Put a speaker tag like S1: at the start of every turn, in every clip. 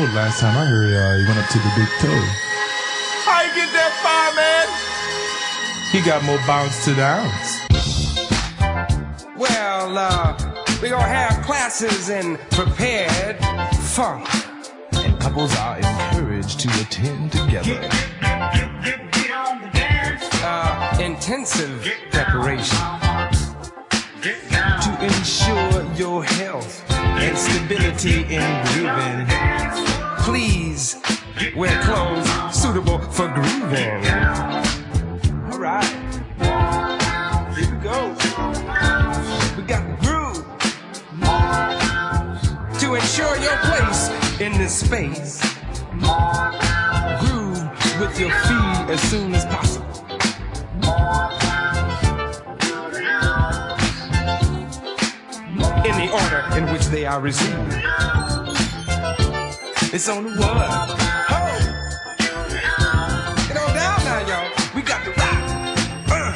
S1: told last time I heard uh, he went up to the big toe.
S2: How you get that far, man?
S1: He got more bounce to the ounce.
S2: Well, uh, we gonna have classes in prepared funk.
S3: And couples are encouraged to attend together.
S2: Uh, intensive preparation.
S3: To ensure your health and stability in grooving.
S2: Please wear clothes suitable for grooving.
S3: All right. Here we go. We got the groove.
S2: To ensure your place in this space,
S3: Groove with your feet as soon as possible.
S2: in the order in which they are received.
S3: It's on the one.
S2: Get on down now, y'all. We got the rock. Uh.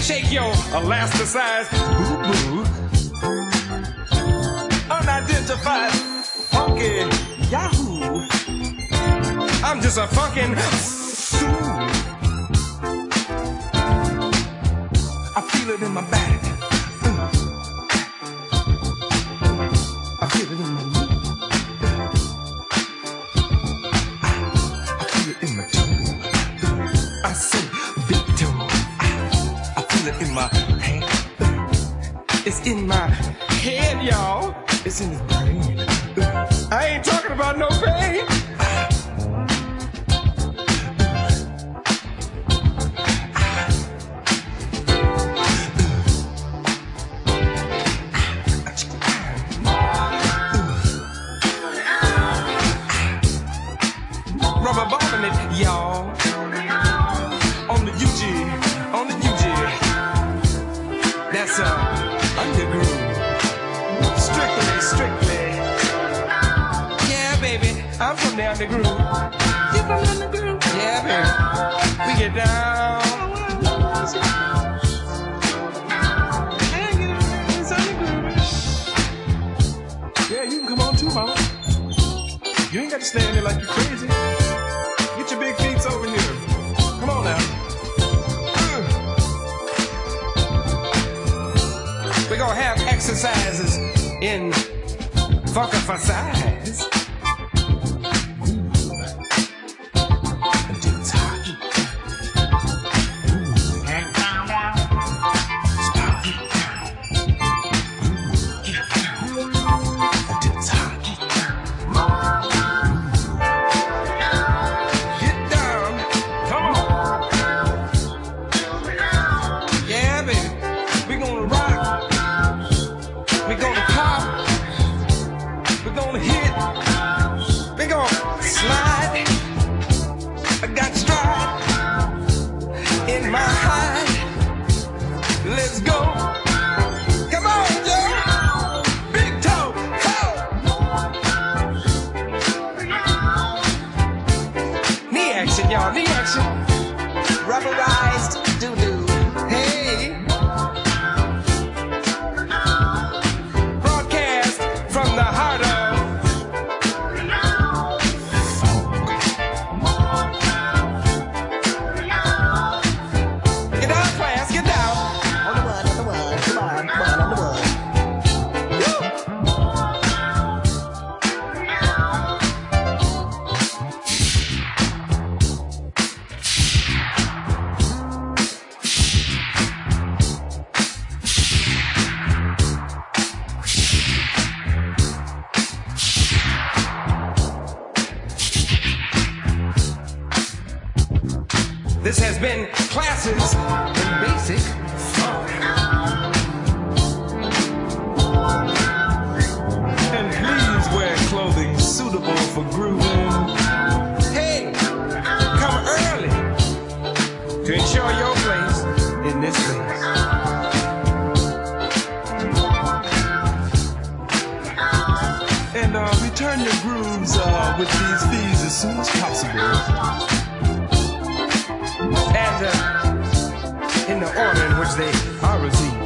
S2: Shake your elasticized boo boo.
S3: Unidentified funky Yahoo.
S2: I'm just a funkin' fool.
S3: I feel it in my back. In my hand.
S2: It's in my head, y'all.
S3: It's in his brain.
S2: I'm from the underground. You from the underground? Yeah, baby. We get down.
S3: Yeah, you can come on too, mama. You ain't got to stand there like you're crazy. Get your big feet over here. Come on now. Uh.
S2: We're gonna have exercises in funkifies. This has been classes in basic funk.
S3: And please wear clothing suitable for grooving.
S2: Hey, come early to ensure your place in this place.
S3: And uh, return your grooves uh, with these fees as soon as possible.
S2: In the order in which they are received.